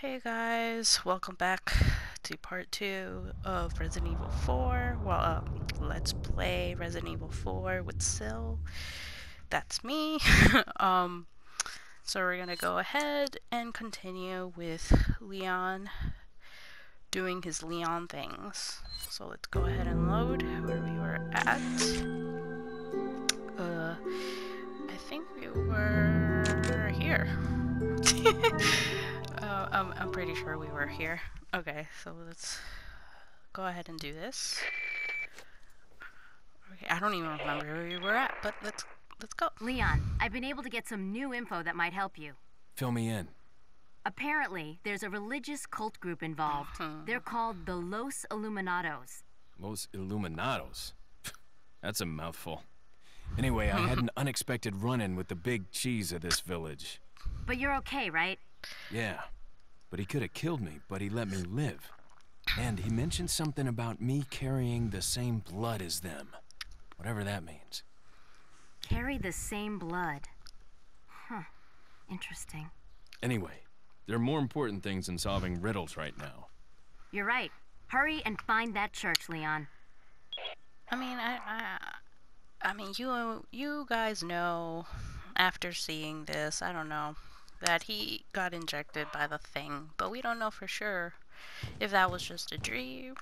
Hey guys, welcome back to part 2 of Resident Evil 4. Well, um, let's play Resident Evil 4 with Sil. That's me. um, so we're gonna go ahead and continue with Leon doing his Leon things. So let's go ahead and load where we were at. Uh, I think we were here. I'm, I'm pretty sure we were here. Okay, so let's go ahead and do this. Okay, I don't even remember where we were at, but let's let's go. Leon, I've been able to get some new info that might help you. Fill me in. Apparently, there's a religious cult group involved. Hmm. They're called the Los Illuminados. Los Illuminados. That's a mouthful. Anyway, I had an unexpected run-in with the big cheese of this village. But you're okay, right? Yeah. But he could have killed me, but he let me live. And he mentioned something about me carrying the same blood as them. Whatever that means. Carry the same blood. Huh. Interesting. Anyway, there are more important things than solving riddles right now. You're right. Hurry and find that church, Leon. I mean, I, I, I mean, you, you guys know, after seeing this, I don't know, that he got injected by the thing, but we don't know for sure if that was just a dream,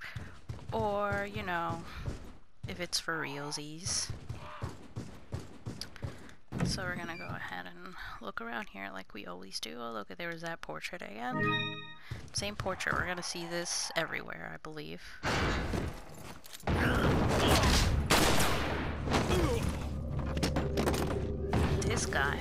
or, you know, if it's for realsies. So we're gonna go ahead and look around here like we always do. Oh, look, there was that portrait again. Same portrait. We're gonna see this everywhere, I believe. This guy.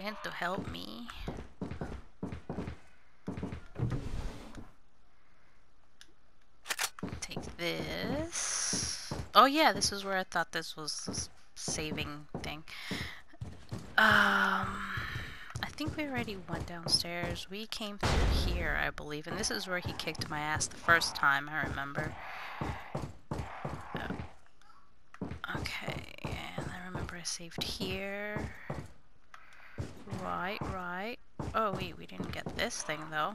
You to help me? Take this. Oh yeah, this is where I thought this was this saving thing. Um, I think we already went downstairs. We came through here, I believe, and this is where he kicked my ass the first time. I remember. Uh, Okay, and I remember I saved here. Right, right. Oh wait, we didn't get this thing though.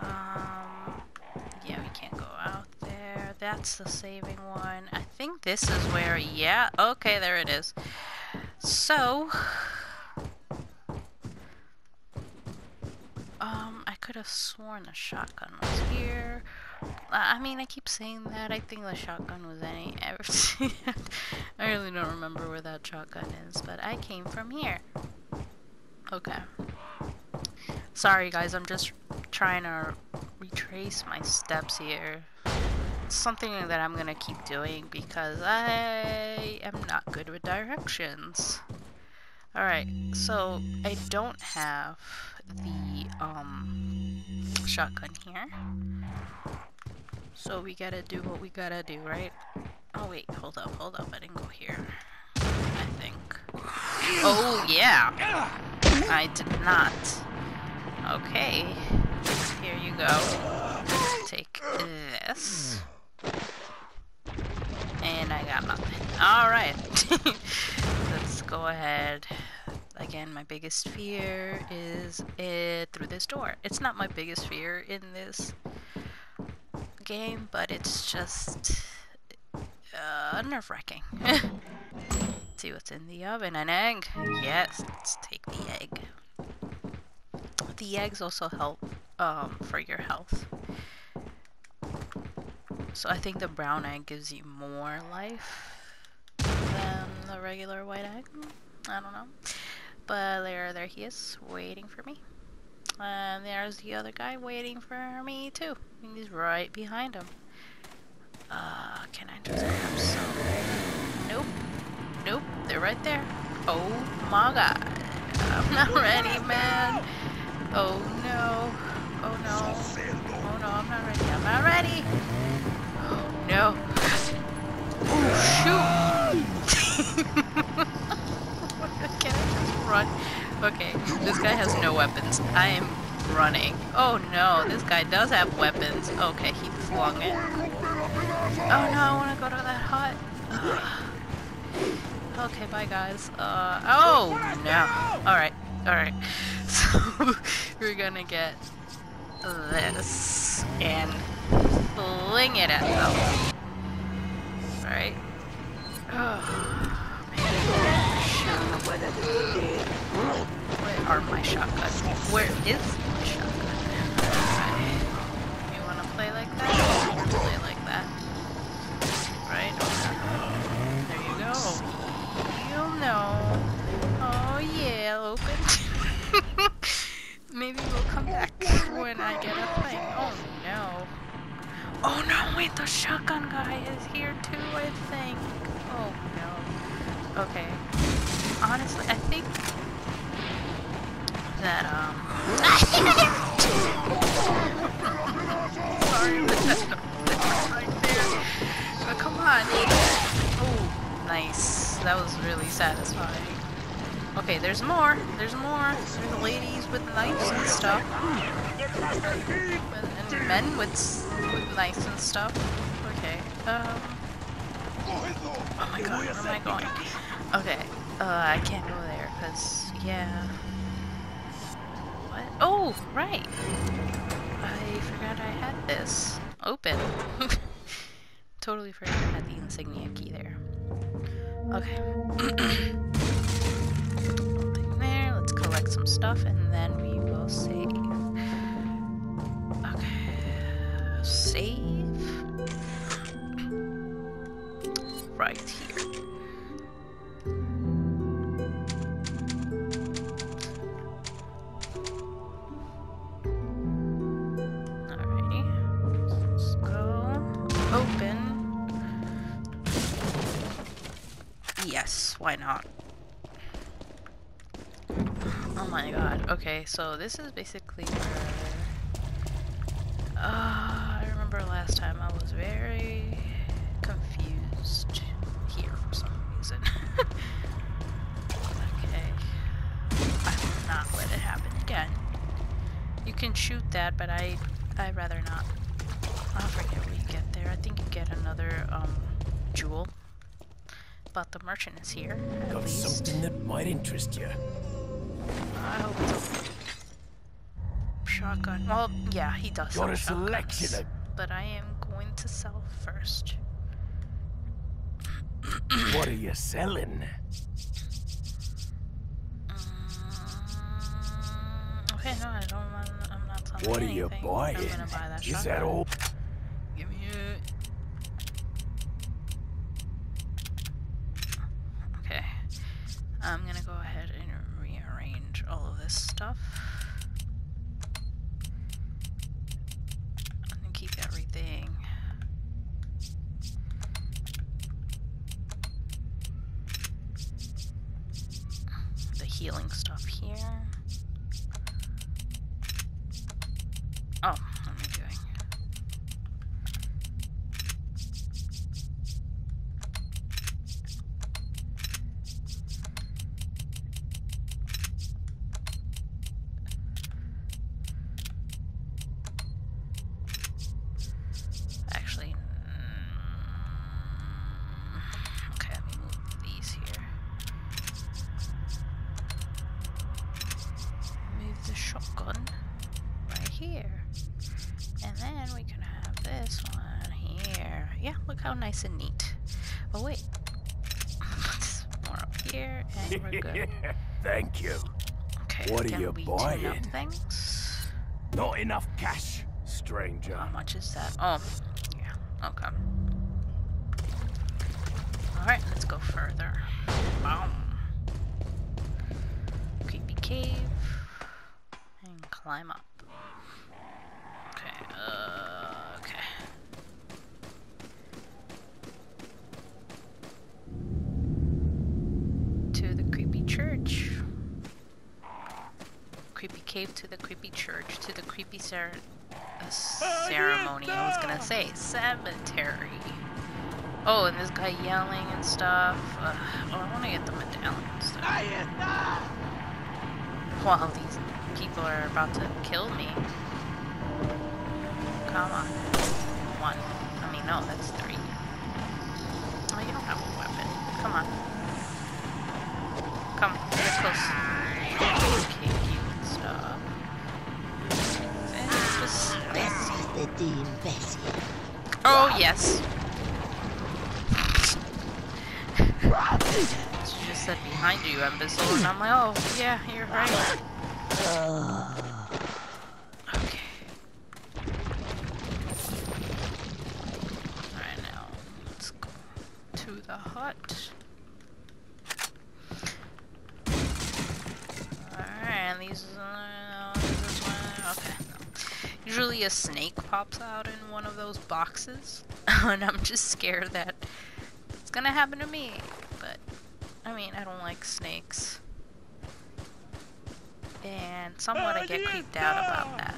Um, yeah, we can't go out there. That's the saving one. I think this is where, yeah, okay, there it is. So, um, I could have sworn the shotgun was here. I mean, I keep saying that. I think the shotgun was any. I really don't remember where that shotgun is, but I came from here. Okay. Sorry, guys. I'm just trying to retrace my steps here. It's something that I'm gonna keep doing because I am not good with directions. Alright, so I don't have the um shotgun here. So we gotta do what we gotta do, right? Oh wait, hold up, hold up, I didn't go here. I think. Oh yeah! I did not. Okay. Here you go. Take this. And I got nothing. Alright. Let's go ahead. Again, my biggest fear is it through this door. It's not my biggest fear in this game, but it's just uh, nerve-wracking. See what's in the oven. An egg. Yes, let's take the egg. The eggs also help um, for your health. So I think the brown egg gives you more life than the regular white egg. I don't know. But there, there he is, waiting for me. And there's the other guy waiting for me too. He's right behind him. Uh, can I just grab some? Nope. Nope. They're right there. Oh my god. I'm not ready, man. Oh no. Oh no. Oh no, I'm not ready. I'm not ready. Oh no. Oh shoot. Run? Okay, this guy has no weapons. I am running. Oh no, this guy does have weapons. Okay, he flung it. Oh no, I want to go to that hut. okay, bye guys. Uh, oh no. Alright, alright. So, we're gonna get this and fling it at them. Alright. Oh, where are my shotguns? Where is my shotgun? Alright. You wanna play like that? Play like that. Right? There you go. You'll know. Oh yeah, open. Maybe we'll come back when I get a thing. Oh no. Oh no, wait, the shotgun guy is here too, I think. Oh no. Okay. Honestly, I think that, um... Sorry, but that's right there. But come on. Oh, nice. That was really satisfying. Okay, there's more. There's more. There's ladies with knives and stuff. And men with, with knives and stuff. Okay. Um. Oh my god, where am I going? Okay. Uh, I can't go there, because, yeah. What? Oh, right. I forgot I had this open. totally forgot I had the insignia key there. Okay. There. Let's collect some stuff and then we will save. Okay. Save. Right Oh my god. Okay, so this is basically where... Uh, I remember last time I was very confused here for some reason. okay. I will not let it happen again. You can shoot that, but I, I'd rather not. I'll forget when you get there. I think you get another, um, jewel. But the merchant is here, Got least. something that might interest you. I hope it's shotgun. Well, yeah, he does sell a selection But I am going to sell first. What are you selling? Mm, okay, no, I don't. I'm not selling What are you buying? Buy that Is that all? Give me it. Okay. I'm gonna go ahead and rearrange all of this stuff. And keep everything. The healing stuff here. Oh, what am I doing? Actually, mm, okay, let me move these here. Move the shotgun right here. And then we can have this one here. Yeah, look how nice and neat. Oh wait. More up here and we're good. Thank you. Okay, What are you we tune up buying? things? Not enough cash, stranger. How much is that? Oh, yeah. Okay. Alright, let's go further. Boom. Creepy cave. And climb up. Okay, uh, okay. To the creepy church. Cave to the creepy church to the creepy cer uh, ceremony. I was gonna say cemetery. Oh, and this guy yelling and stuff. Uh, oh, I want to get the medallion stuff. While these people are about to kill me. Come on. One. I mean, no, that's three. Oh, you don't have a weapon. Come on. Come, get close. Nice. Oh, yes. She just said behind you, imbecile, and I'm like, oh, yeah, you're right. Okay. Alright, now, let's go to the hut. Alright, and these, uh, this one, okay. Usually a snake pops out in one of those boxes, and I'm just scared that it's gonna happen to me, but, I mean, I don't like snakes. And somewhat I get creeped out about that.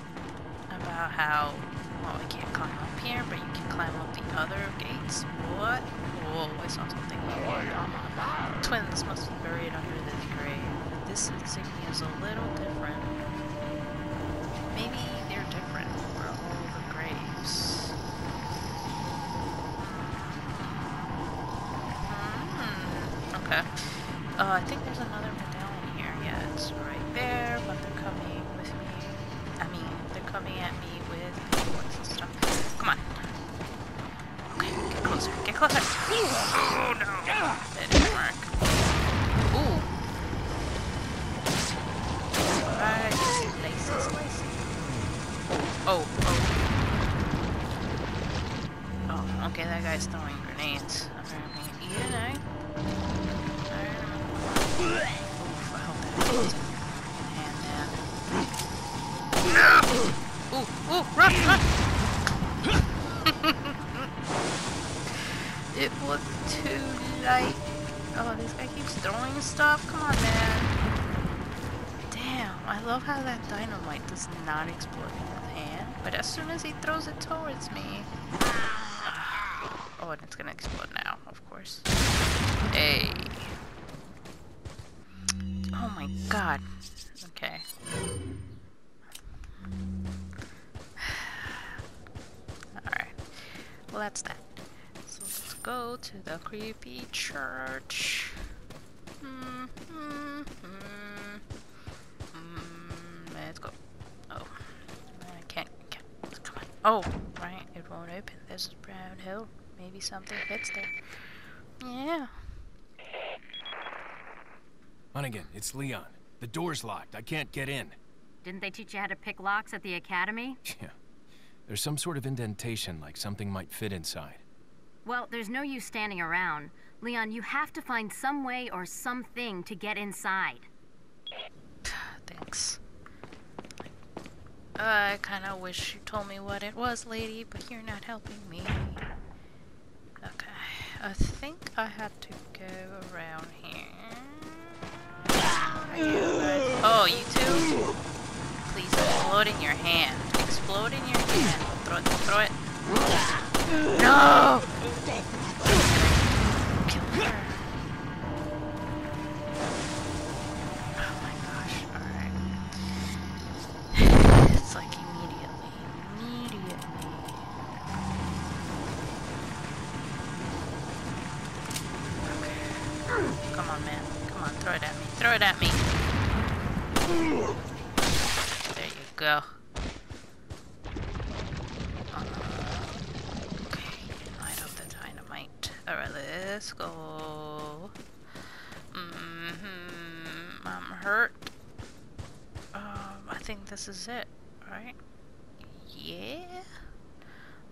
About how, well, I can't climb up here, but you can climb up the other gates. What? Whoa, I saw something. Um, twins must be buried under this grave. This insignia is a little different. Does not explode in hand, but as soon as he throws it towards me. Oh, and it's gonna explode now, of course. Hey. Oh my god. Okay. Alright. Well, that's that. So let's go to the creepy church. Oh, right. It won't open. This is Brown Hill. Maybe something fits there. Yeah. Hunnigan, it's Leon. The door's locked. I can't get in. Didn't they teach you how to pick locks at the academy? Yeah. There's some sort of indentation, like something might fit inside. Well, there's no use standing around. Leon, you have to find some way or something to get inside. Thanks. I kind of wish you told me what it was, lady, but you're not helping me. Okay, I think I had to go around here. Oh, you too? Please explode in your hand. Explode in your hand. Throw it, throw it. No! Kill her.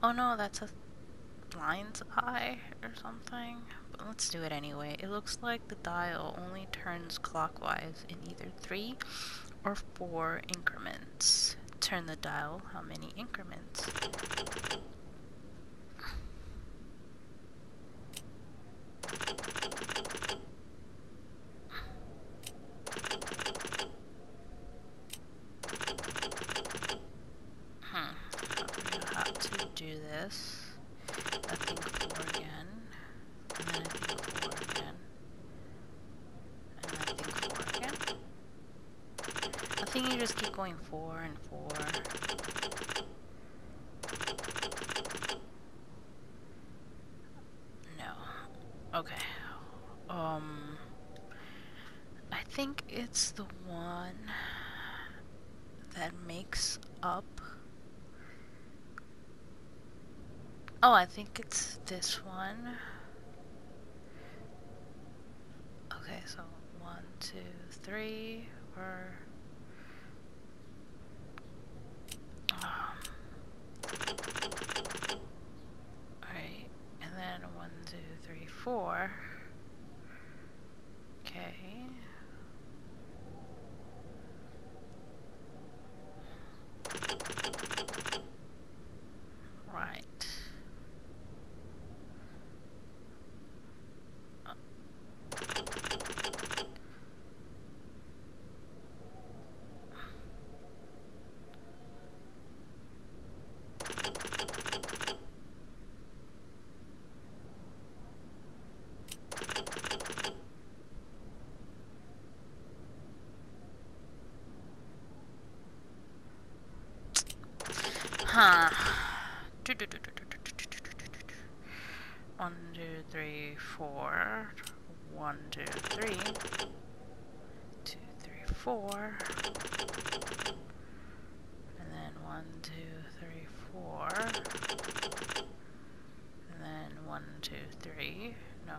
Oh no, that's a lion's eye or something. But let's do it anyway. It looks like the dial only turns clockwise in either three or four increments. Turn the dial how many increments? think you just keep going four and four. No. Okay. Um. I think it's the one that makes up. Oh, I think it's this one. Okay, so one, two, three, or. Um, Alright, and then one, two, three, four. Okay. Right. Uh. Huh. One, two, three, four. One, two, three. Two, three, four. And then one, two, three, four. And then one, two, three. No.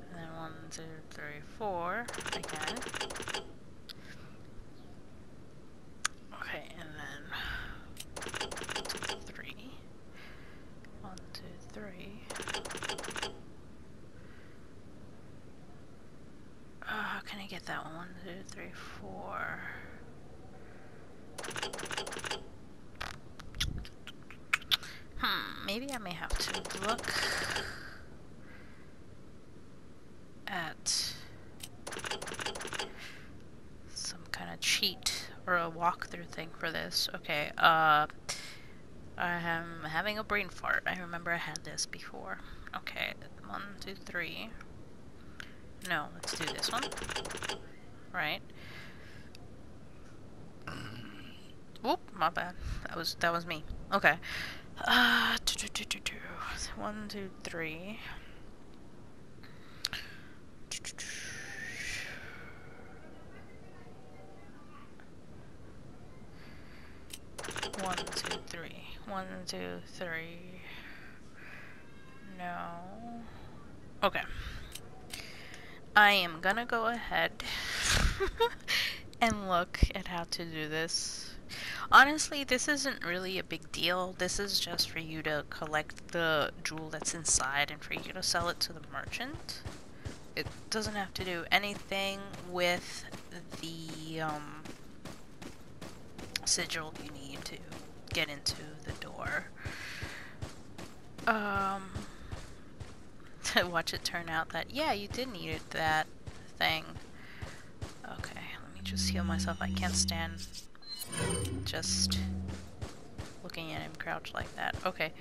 And then one, two, three, four. Again. Okay, and then two, three. One, two, three. Uh, how can I get that one? One, two, three, four. Hmm, maybe I may have to look at some kind of cheat or a walkthrough thing for this. Okay, uh, I am having a brain fart. I remember I had this before. Okay, one, two, three. No, let's do this one. Right. Whoop, my bad. That was that was me. Okay. Uh, two, two, two. One, two, three. One, two, three. One, two, three. No. Okay. I am gonna go ahead and look at how to do this. Honestly, this isn't really a big deal. This is just for you to collect the jewel that's inside and for you to sell it to the merchant. It doesn't have to do anything with the um, sigil you need to get into the door. Um, to watch it turn out that, yeah, you did need that thing. Okay, let me just heal myself. I can't stand just looking at him crouch like that. Okay,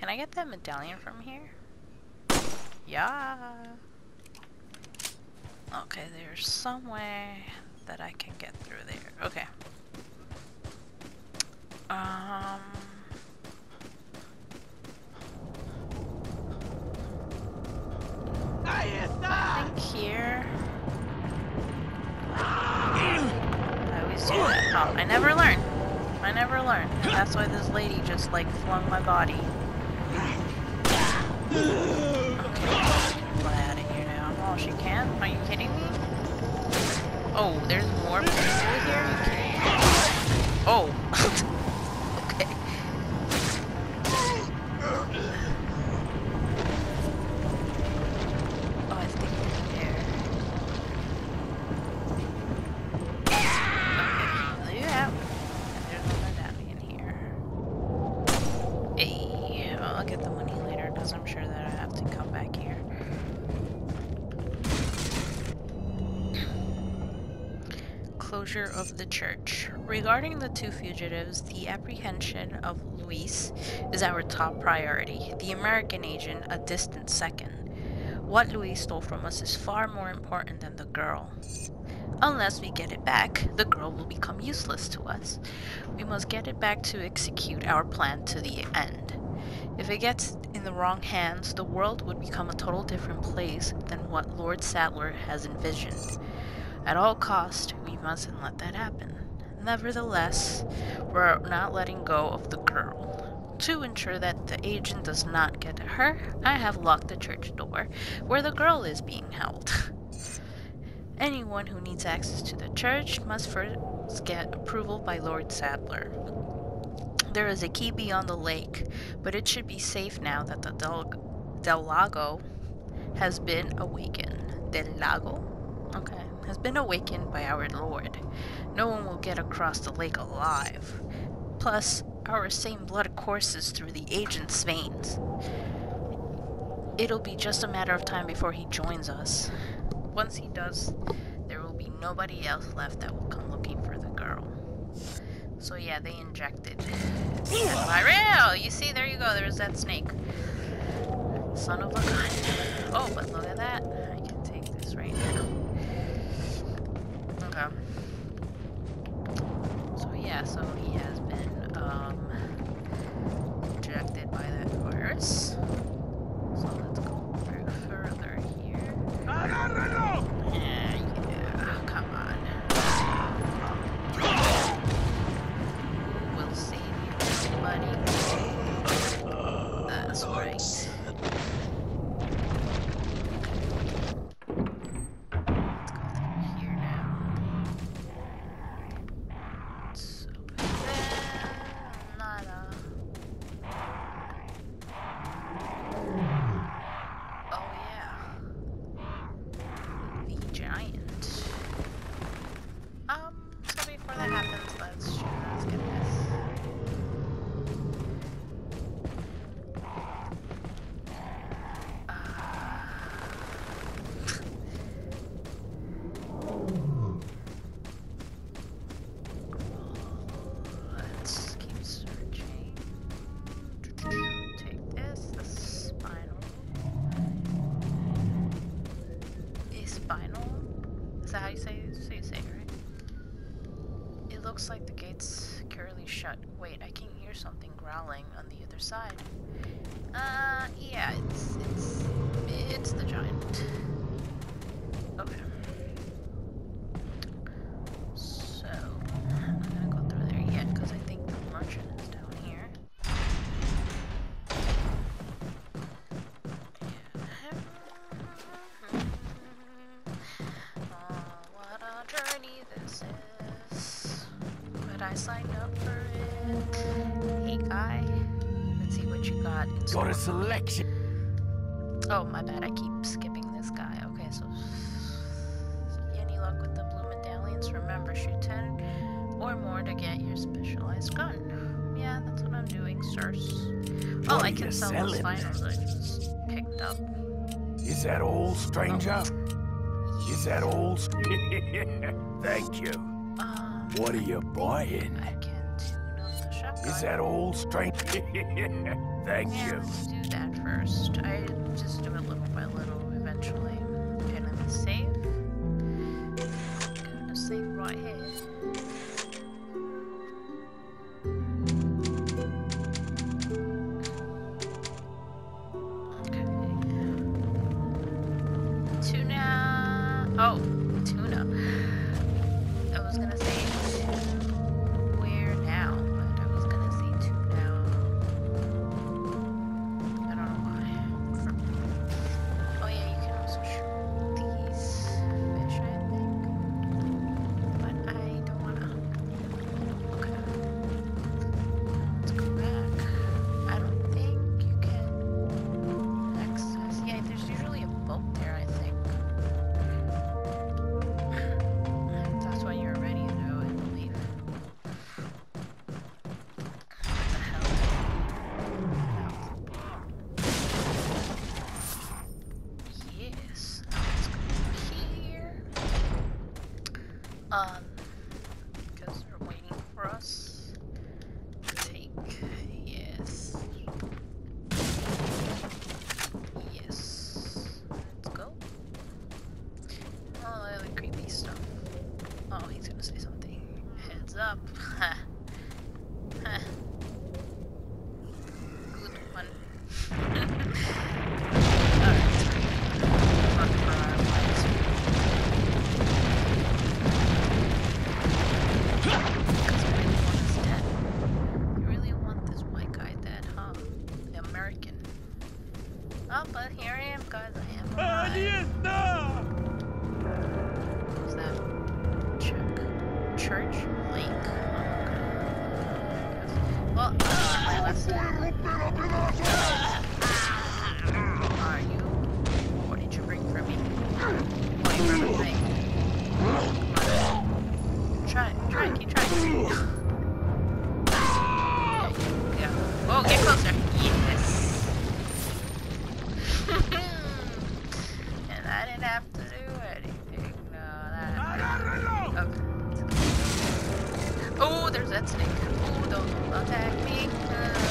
can I get that medallion from here? Yeah. Okay, there's some way that I can get through there. Okay. Um. I think here. I always do that. Oh, I never learn. I never learn. That's why this lady just like flung my body. Okay, fly out of here now. Oh, she can? Are you kidding me? Oh, there's more people here? Are you kidding me? Oh. Regarding the two fugitives, the apprehension of Luis is our top priority, the American agent a distant second. What Luis stole from us is far more important than the girl. Unless we get it back, the girl will become useless to us. We must get it back to execute our plan to the end. If it gets in the wrong hands, the world would become a total different place than what Lord Saddler has envisioned. At all cost, we mustn't let that happen. Nevertheless, we're not letting go of the girl. To ensure that the agent does not get her, I have locked the church door where the girl is being held. Anyone who needs access to the church must first get approval by Lord Saddler. There is a key beyond the lake, but it should be safe now that the Del, Del Lago has been awakened. Del Lago? Okay. Has been awakened by our Lord. No one will get across the lake alive. Plus, our same blood courses through the agent's veins. It'll be just a matter of time before he joins us. Once he does, there will be nobody else left that will come looking for the girl. So yeah, they injected. That's! You see, there you go, there's that snake. Son of a gun. Oh, but look at that. I can take this right now. Okay. So yeah, so he has growling on the other side. Uh, yeah, it's, it's, it's the giant. I can you sell those selling? finals I just picked up. Is that all, stranger? Is that all? Thank you. Um, What are you buying? I can tune up the shotgun. Is that all, stranger? Thank Yeah, you. let's do that first. I just do that's Nick. Oh, don't attack me. Uh...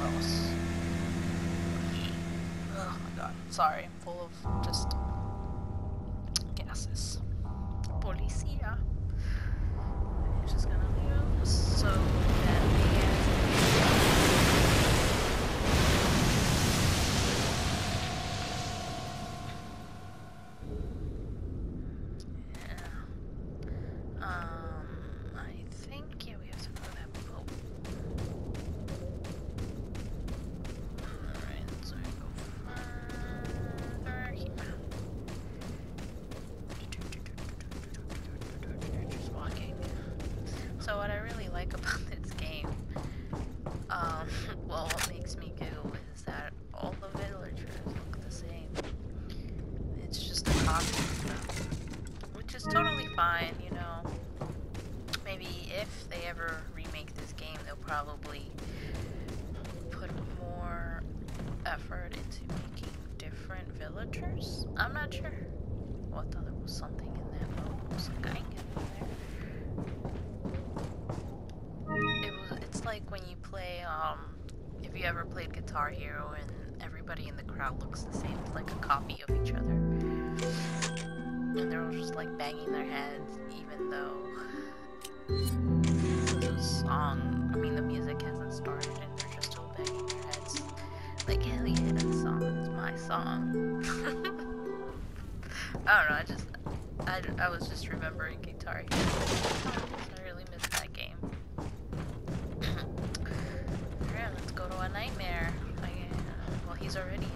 Ramos. Oh my god, sorry. probably put more effort into making different villagers. I'm not sure. Well, I thought there was something in. Oh, there's a guy in there. It was, it's like when you play, um, if you ever played Guitar Hero and everybody in the crowd looks the same, it's like a copy of each other. And they're all just like banging their heads, even though there's a song I mean, the music hasn't started and they're just still banging their heads. Like, hell yeah, that song is my song. I don't know, I just, I, I was just remembering Guitar Hero. I really miss that game. Alright, let's go to a nightmare. Oh, I, well, he's already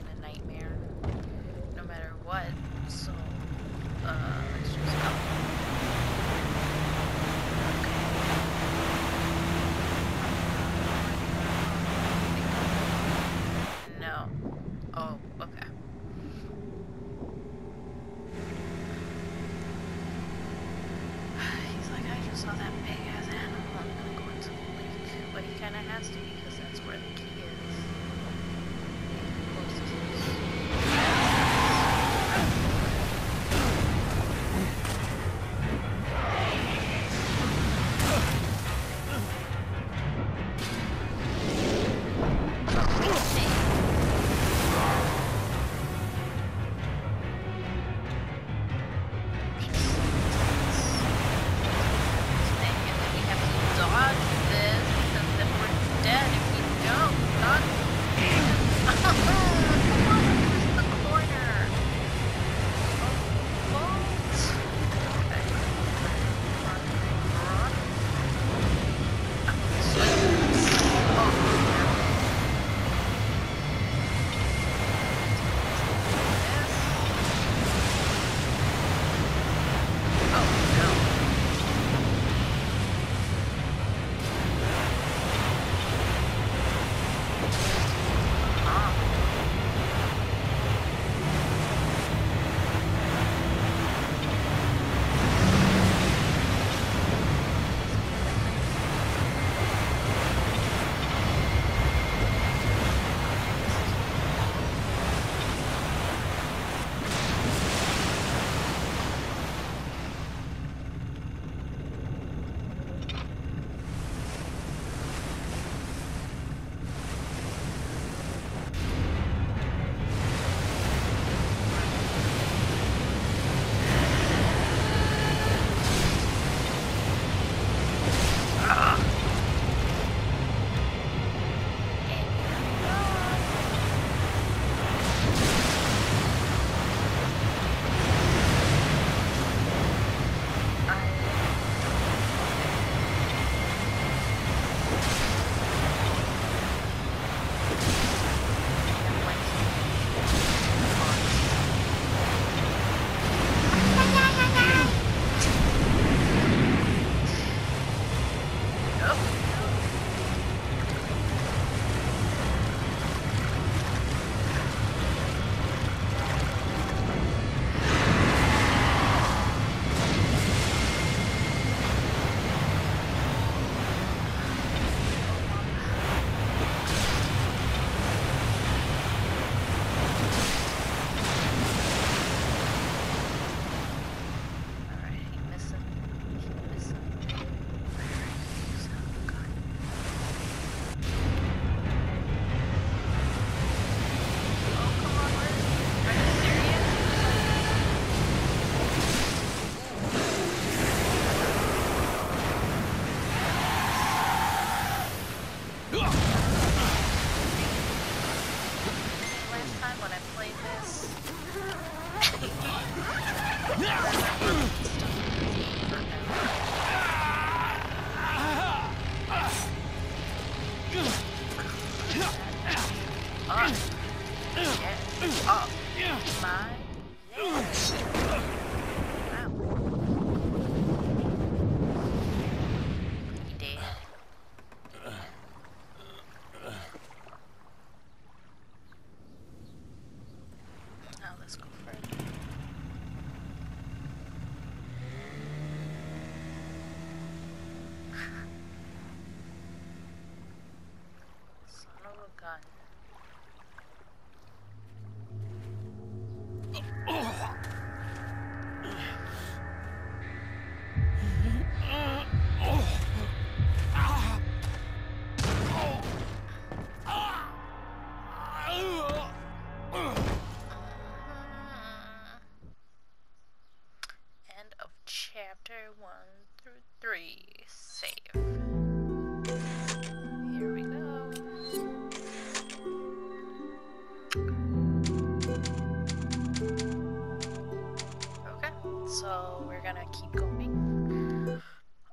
so we're gonna keep going.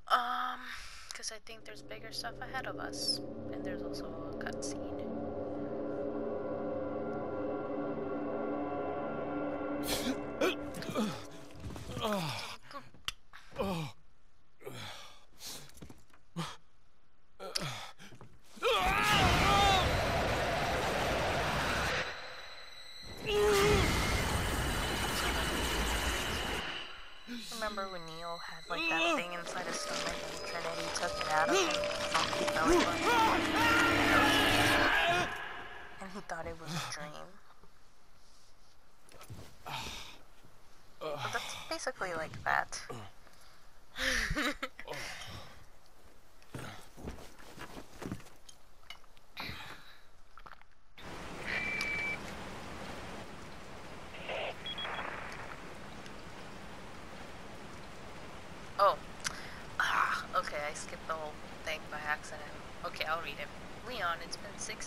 Um, because I think there's bigger stuff ahead of us, and there's also a cutscene.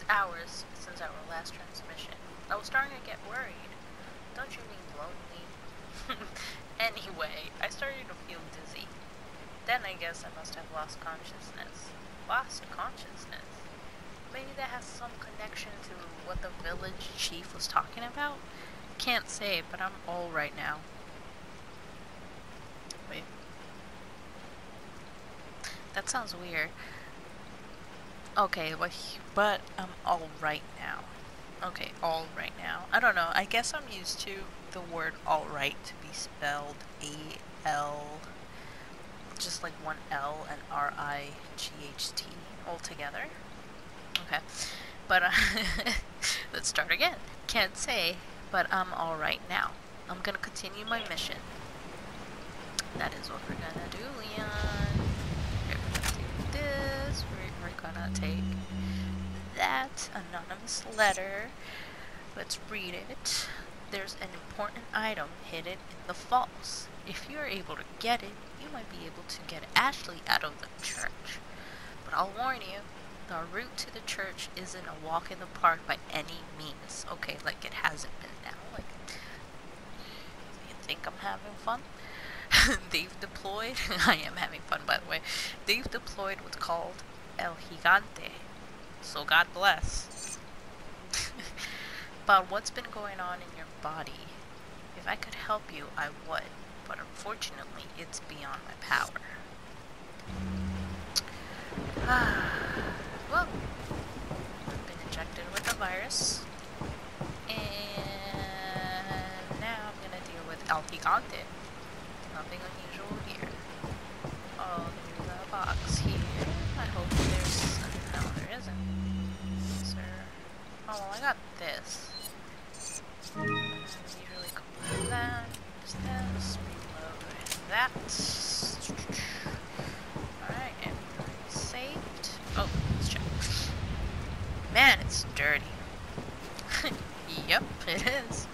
Hours since our last transmission. I was starting to get worried. Don't you mean lonely? anyway, I started to feel dizzy. Then I guess I must have lost consciousness. Lost consciousness? Maybe that has some connection to what the village chief was talking about? Can't say, but I'm all right now. Wait. That sounds weird. Okay, but but I'm all right now. Okay, all right now. I don't know. I guess I'm used to the word all right to be spelled A L, just like one L and R I G H T all together. Okay, but uh, let's start again. Can't say, but I'm all right now. I'm gonna continue my mission. That is what we're gonna do, Leon. We're we're gonna take that anonymous letter. Let's read it. There's an important item hidden in the falls. If you're able to get it, you might be able to get Ashley out of the church. But I'll warn you, the route to the church isn't a walk in the park by any means. Okay, like it hasn't been now. Like, you think I'm having fun? They've deployed, I am having fun by the way, they've deployed what's called El Gigante. So God bless. About what's been going on in your body. If I could help you, I would, but unfortunately, it's beyond my power. well, I've been injected with the virus, and now I'm gonna deal with El Gigante. Nothing unusual here. Um, oh, there's a box here. I hope there's. No, there isn't. Is there? Oh, well, I got this. And usually complete that. Just this. Reload that. Alright, everything saved. Oh, let's check. Man, it's dirty. yep, it is.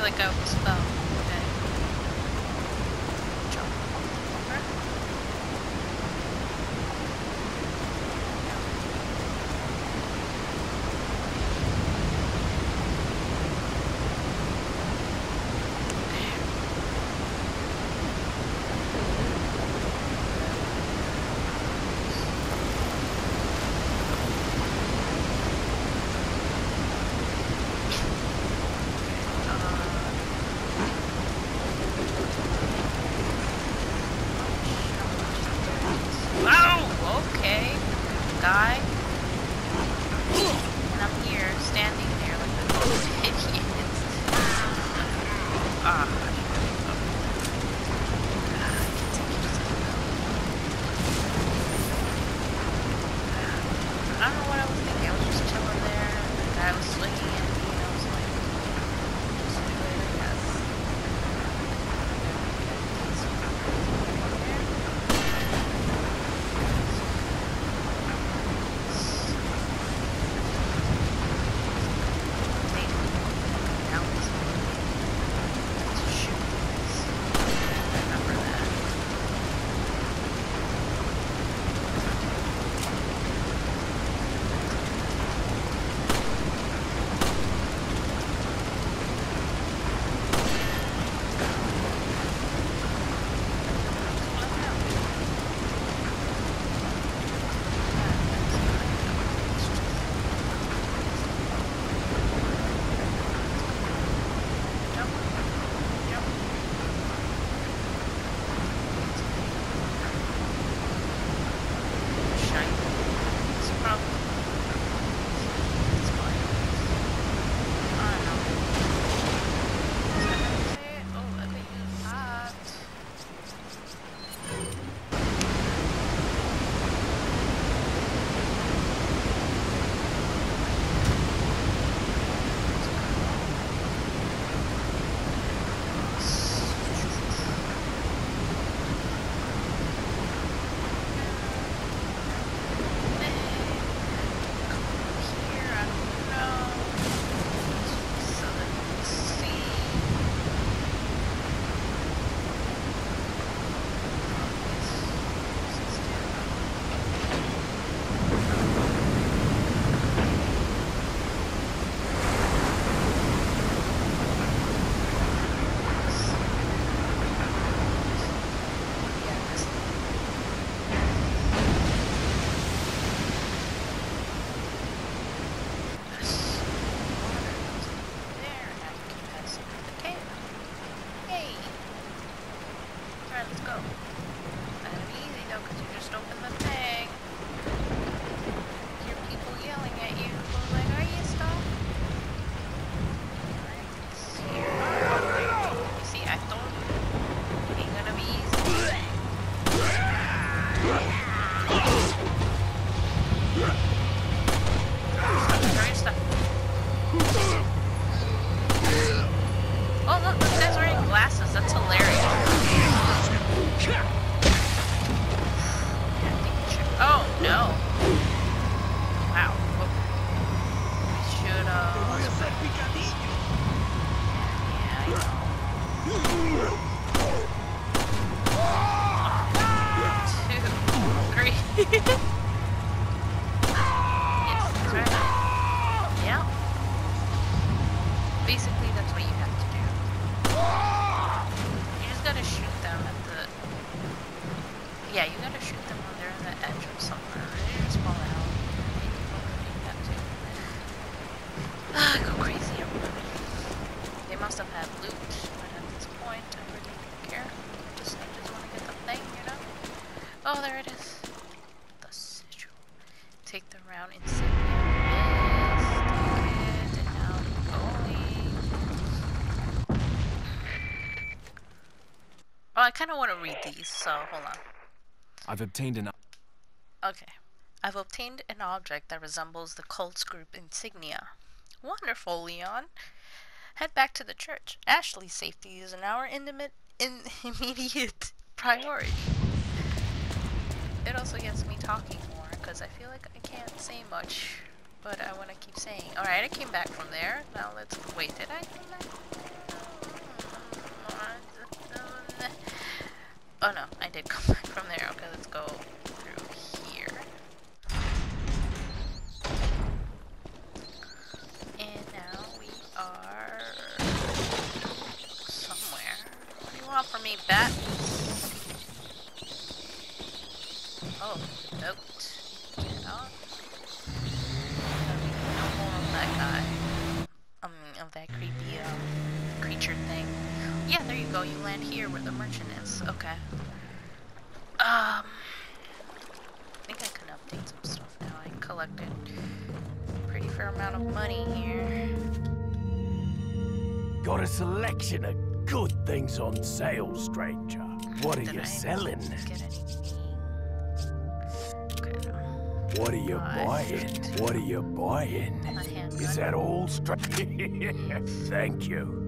feel like I was, um, 嘿 嘿 don't want to read these, so hold on. I've obtained an... Okay. I've obtained an object that resembles the cult's group insignia. Wonderful, Leon. Head back to the church. Ashley's safety is an our intimate, in immediate priority. It also gets me talking more, because I feel like I can't say much, but I want to keep saying. Alright, I came back from there. Now let's... Wait, did I come hmm, back? Hmm, hmm, Oh no, I did come back from there. Okay, let's go through here. And now we are somewhere. What do you want from me, bat? Oh, nope. No. No more of that guy. Um, of that creep. Yeah, there you go. You land here where the merchant is. Okay. Um, I think I can update some stuff now. I collected a pretty fair amount of money here. Got a selection of good things on sale, stranger. What are Did you I selling? What are you uh, buying? What are you buying? Is that all? stranger? Thank you.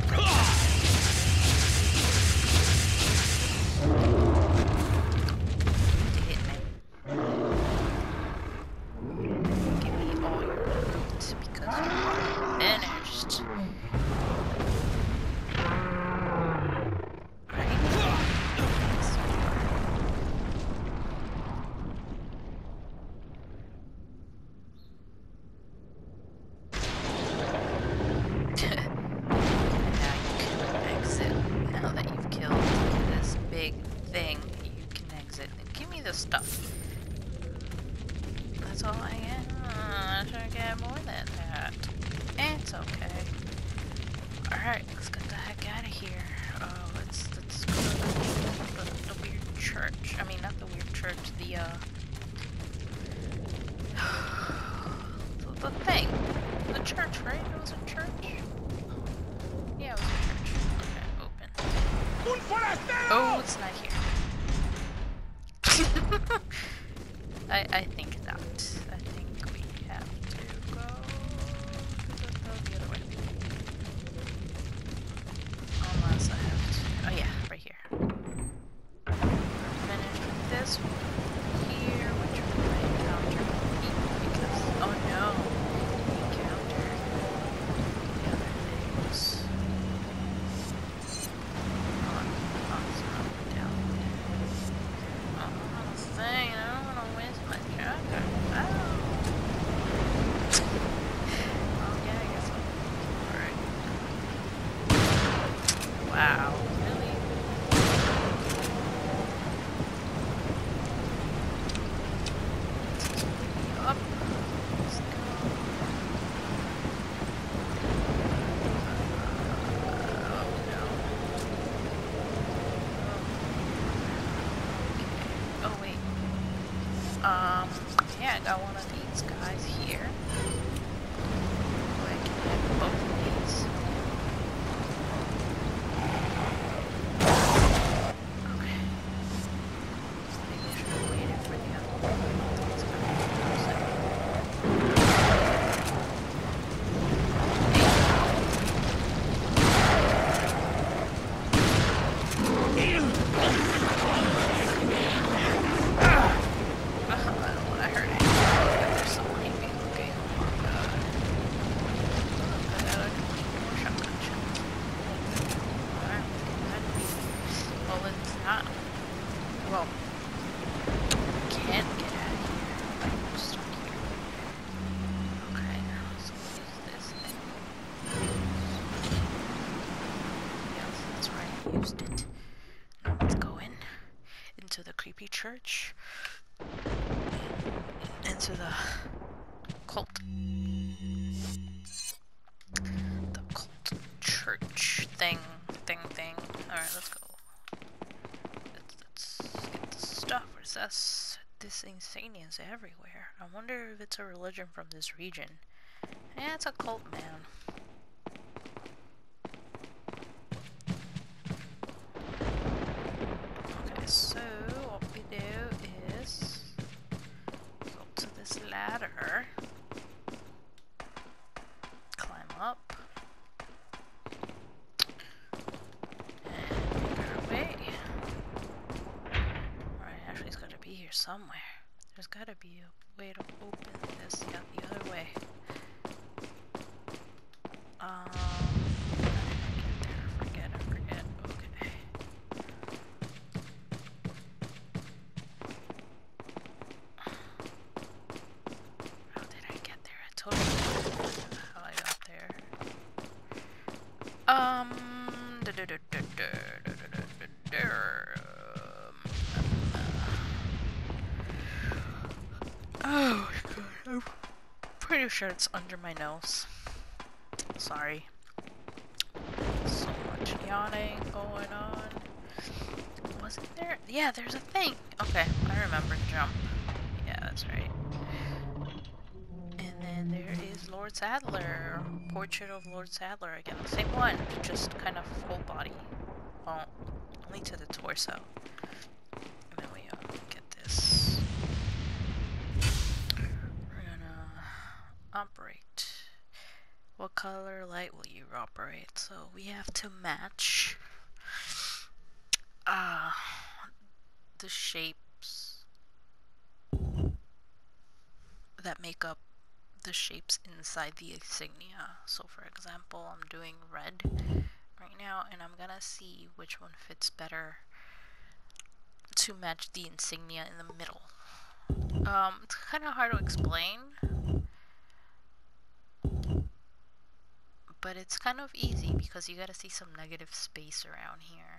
That's This insignia everywhere. I wonder if it's a religion from this region. Yeah, it's a cult, man. Okay, so what we do is go to this ladder, climb up, and make our way. Alright, actually, it's gotta be here somewhere. There's gotta be a way to open this. Yeah, the other way. Um, pretty sure it's under my nose. Sorry. So much yawning going on. Wasn't there? Yeah, there's a thing. Okay, I remember jump. Yeah, that's right. And then there is Lord Saddler. Portrait of Lord Saddler again. The same one, just kind of full body. Well, only to the torso. And then we uh, get this. We're gonna operate. What color light will you operate? So we have to match uh, the shapes that make up the shapes inside the insignia. So for example, I'm doing red right now and I'm gonna see which one fits better to match the insignia in the middle. Um, it's kind of hard to explain, but it's kind of easy because you gotta see some negative space around here.